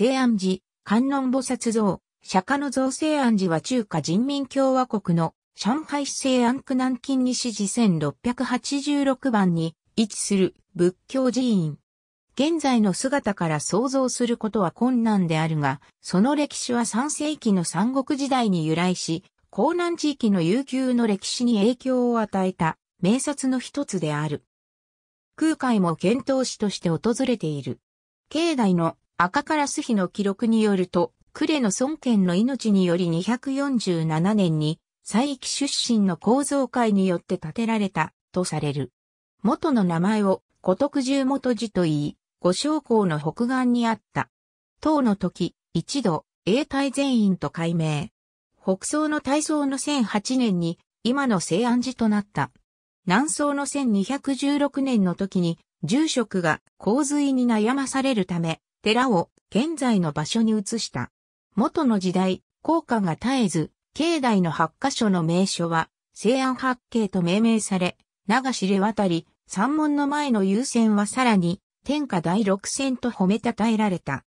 西安寺、観音菩薩像、釈迦の像西安寺は中華人民共和国の上海市西安区南京西寺1686番に位置する仏教寺院。現在の姿から想像することは困難であるが、その歴史は3世紀の三国時代に由来し、江南地域の悠久の歴史に影響を与えた名刹の一つである。空海も遣唐使として訪れている。境内の赤カラス碑の記録によると、呉の孫権の命により247年に、佐伯出身の構造会によって建てられた、とされる。元の名前を、古徳十元寺と言い、五将校の北岸にあった。唐の時、一度、永代全員と改名。北宋の大宋の1008年に、今の西安寺となった。南宋の1216年の時に、住職が洪水に悩まされるため、寺を現在の場所に移した。元の時代、効果が絶えず、境内の八箇所の名所は、西安八景と命名され、長知れ渡り、山門の前の優先はさらに、天下第六戦と褒めたたえられた。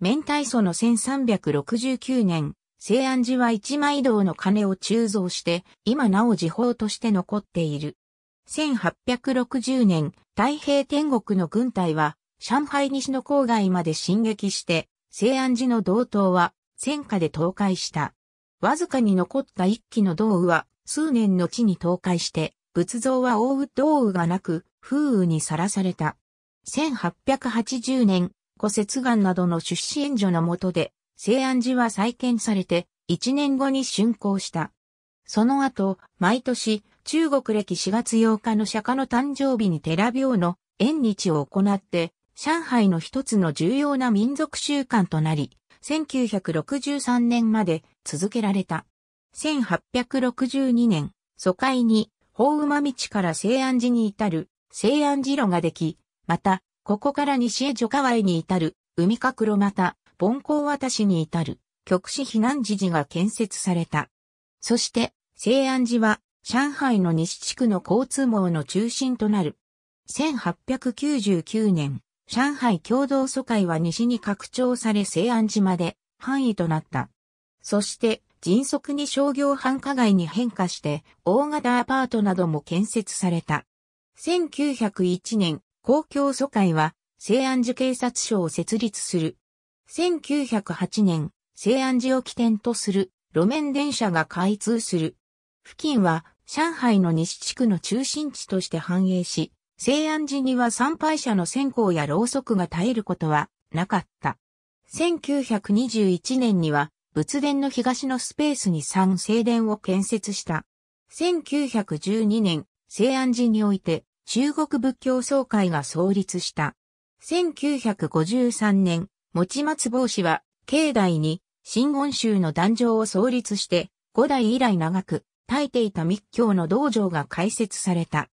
明太祖の1369年、西安寺は一枚堂の鐘を鋳造して、今なお時報として残っている。1860年、太平天国の軍隊は、上海西の郊外まで進撃して、西安寺の道東は戦火で倒壊した。わずかに残った一機の道雨は数年の地に倒壊して、仏像は覆う道雨がなく、風雨にさらされた。1880年、古雪岩などの出資援助のもとで、西安寺は再建されて、1年後に竣工した。その後、毎年、中国歴4月8日の釈迦の誕生日に寺廟の縁日を行って、上海の一つの重要な民族習慣となり、1963年まで続けられた。1862年、疎開に、法馬道から西安寺に至る、西安寺路ができ、また、ここから西へ女川へに至る、海角路また、盆光渡しに至る、極死避難時寺が建設された。そして、西安寺は、上海の西地区の交通網の中心となる。1899年、上海共同疎開は西に拡張され西安寺まで範囲となった。そして迅速に商業繁華街に変化して大型アパートなども建設された。1901年、公共疎開は西安寺警察署を設立する。1908年、西安寺を起点とする路面電車が開通する。付近は上海の西地区の中心地として繁栄し、西安寺には参拝者の線香やろうそくが絶えることはなかった。1921年には仏殿の東のスペースに三聖殿を建設した。1912年、西安寺において中国仏教総会が創立した。1953年、持松坊氏は境内に真言宗の壇上を創立して五代以来長く耐えていた密教の道場が開設された。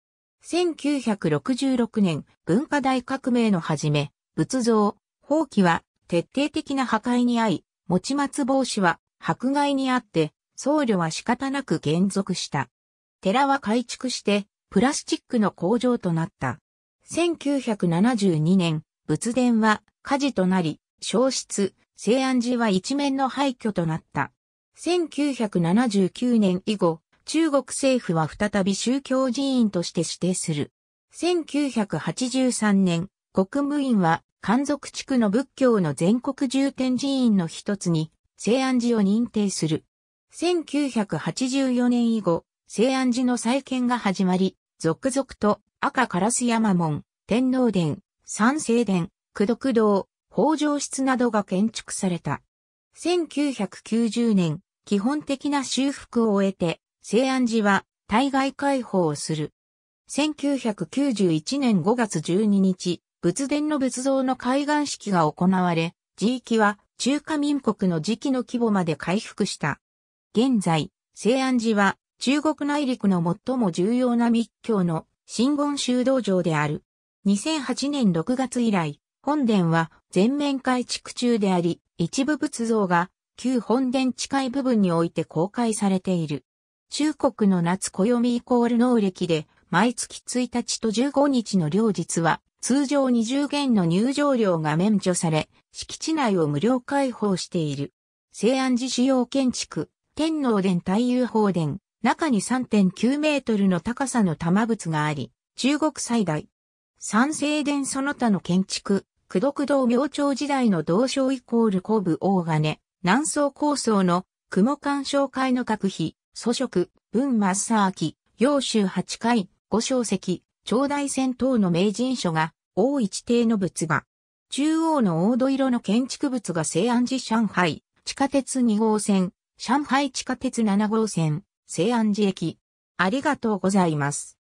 1966年、文化大革命の始め、仏像、放棄は徹底的な破壊に遭い、持ち松帽子は迫害にあって、僧侶は仕方なく減俗した。寺は改築して、プラスチックの工場となった。1972年、仏殿は火事となり、消失、西安寺は一面の廃墟となった。1979年以後、中国政府は再び宗教寺院として指定する。1983年、国務院は、漢族地区の仏教の全国重点寺院の一つに、西安寺を認定する。1984年以後、西安寺の再建が始まり、続々と赤烏山門、天皇殿、三聖殿、九徳堂、北条室などが建築された。1990年、基本的な修復を終えて、西安寺は対外開放をする。1991年5月12日、仏殿の仏像の開眼式が行われ、寺域は中華民国の時期の規模まで回復した。現在、西安寺は中国内陸の最も重要な密教の真言修道場である。2008年6月以来、本殿は全面改築中であり、一部仏像が旧本殿近い部分において公開されている。中国の夏暦イコール能暦で、毎月1日と15日の両日は、通常20元の入場料が免除され、敷地内を無料開放している。西安寺主要建築、天皇殿太遊法殿、中に3.9メートルの高さの玉仏があり、中国最大。三聖殿その他の建築、九徳堂明朝時代の同章イコール古部大金、南宋構想の雲鑑賞会の各碑、祖職、文マッサーキ、洋州八回、五小石、長大戦等の名人書が、大一帝の仏画。中央の黄土色の建築物が西安寺上海、地下鉄二号線、上海地下鉄七号線、西安寺駅。ありがとうございます。